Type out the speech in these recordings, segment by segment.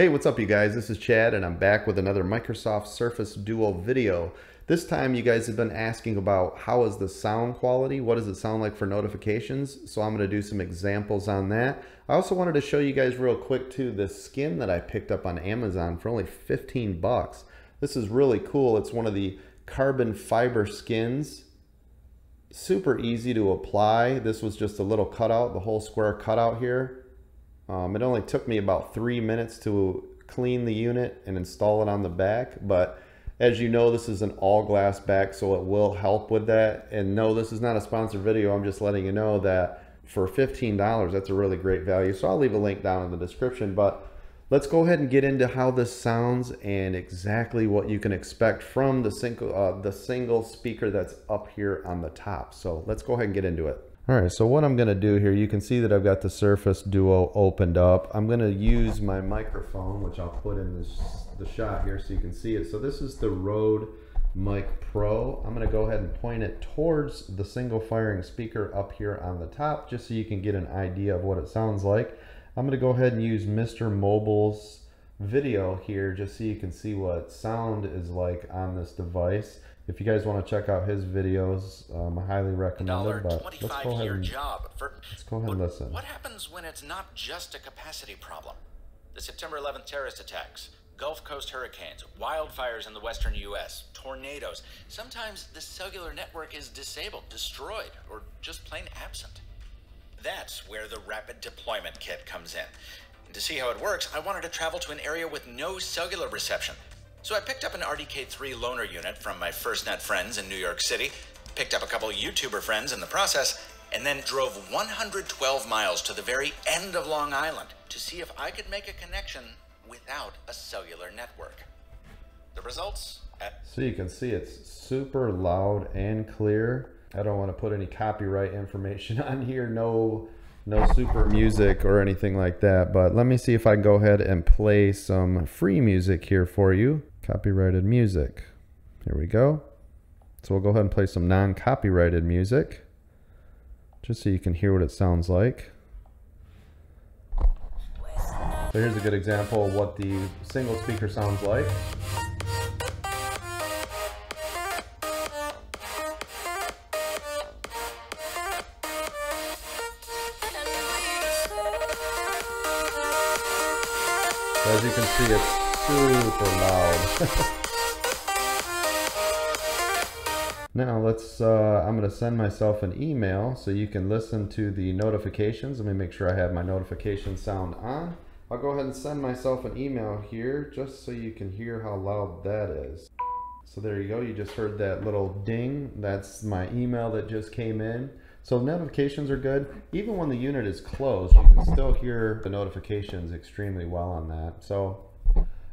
Hey, what's up you guys? This is Chad and I'm back with another Microsoft Surface Duo video. This time you guys have been asking about how is the sound quality? What does it sound like for notifications? So I'm going to do some examples on that. I also wanted to show you guys real quick too the skin that I picked up on Amazon for only 15 bucks. This is really cool. It's one of the carbon fiber skins. Super easy to apply. This was just a little cutout, the whole square cutout here. Um, it only took me about three minutes to clean the unit and install it on the back, but as you know, this is an all glass back, so it will help with that. And no, this is not a sponsored video. I'm just letting you know that for $15, that's a really great value. So I'll leave a link down in the description, but let's go ahead and get into how this sounds and exactly what you can expect from the single, uh, the single speaker that's up here on the top. So let's go ahead and get into it. All right, so what I'm gonna do here, you can see that I've got the Surface Duo opened up. I'm gonna use my microphone, which I'll put in this, the shot here so you can see it. So this is the Rode Mic Pro. I'm gonna go ahead and point it towards the single firing speaker up here on the top, just so you can get an idea of what it sounds like. I'm gonna go ahead and use Mr. Mobile's video here, just so you can see what sound is like on this device. If you guys want to check out his videos, um, I highly recommend it. But let's go ahead and job for, let's go ahead and listen. What happens when it's not just a capacity problem? The September 11th terrorist attacks, Gulf Coast hurricanes, wildfires in the western U.S., tornadoes. Sometimes the cellular network is disabled, destroyed, or just plain absent. That's where the Rapid Deployment Kit comes in. And to see how it works, I wanted to travel to an area with no cellular reception. So I picked up an RDK3 loaner unit from my FirstNet friends in New York City, picked up a couple YouTuber friends in the process, and then drove 112 miles to the very end of Long Island to see if I could make a connection without a cellular network. The results? So you can see it's super loud and clear. I don't want to put any copyright information on here. No no super music or anything like that. But let me see if I can go ahead and play some free music here for you. Copyrighted music. Here we go. So we'll go ahead and play some non-copyrighted music just so you can hear what it sounds like. So here's a good example of what the single speaker sounds like. As you can see, it's super loud. now let's, uh, I'm going to send myself an email so you can listen to the notifications. Let me make sure I have my notification sound on. I'll go ahead and send myself an email here just so you can hear how loud that is. So there you go. You just heard that little ding. That's my email that just came in. So notifications are good. Even when the unit is closed, you can still hear the notifications extremely well on that. So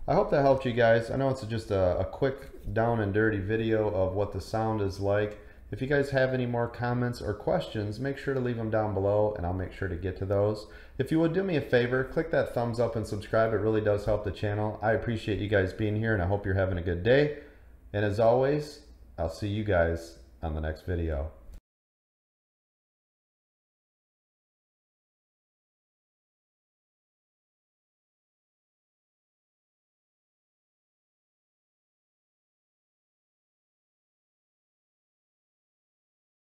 I hope that helped you guys. I know it's just a, a quick down and dirty video of what the sound is like. If you guys have any more comments or questions, make sure to leave them down below and I'll make sure to get to those. If you would do me a favor, click that thumbs up and subscribe. It really does help the channel. I appreciate you guys being here and I hope you're having a good day. And as always, I'll see you guys on the next video.